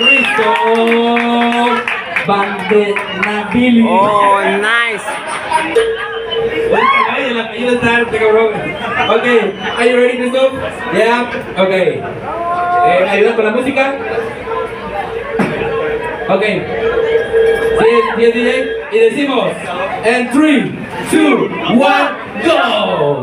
Cristo Bandenabili. Oh, nice. Ay, el apellido está arte, cabrón. Ok, are you Cristo? Yeah, ok. Eh, ¿Ayudas con la música? Ok. Sí, sí, DJ. Y decimos, en 3, 2, 1, go.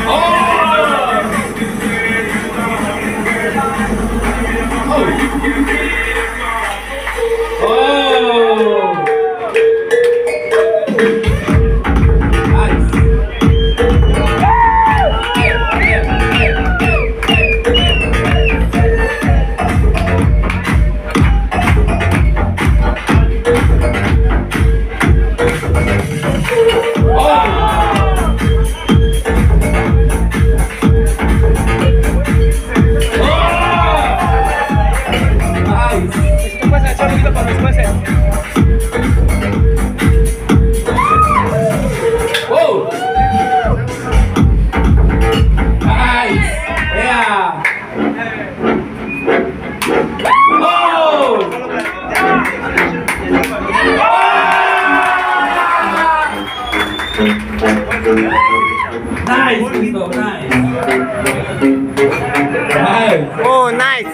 Oh, nice.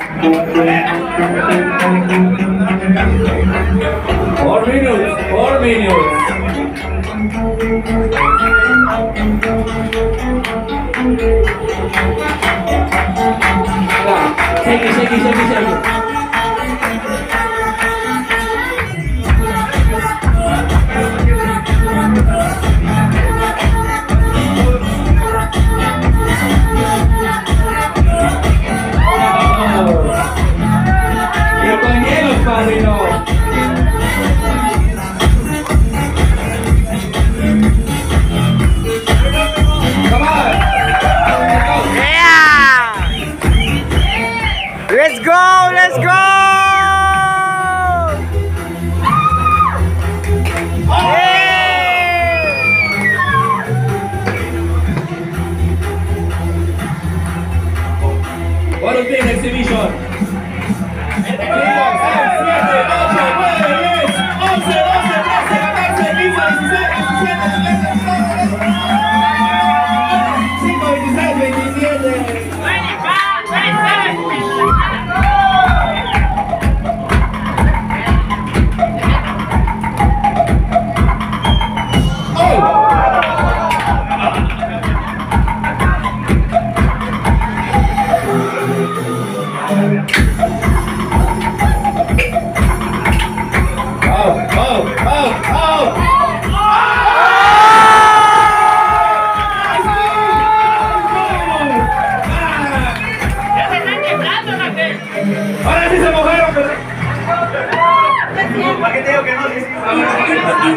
Four minutes. Four minutes. Shake it, shake it, shake it, shake it.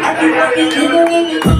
I Everybody, everybody, everybody.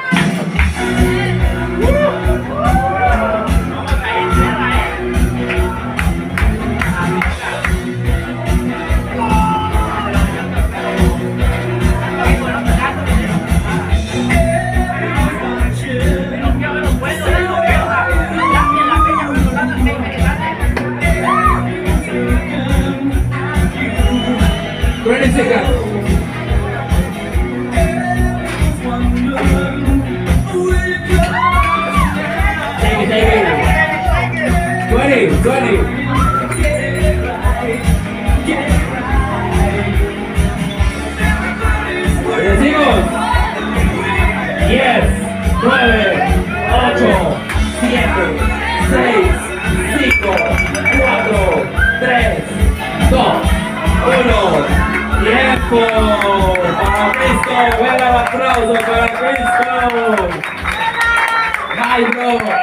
seconds. Take it, take it. la aplauso para Cristo. no!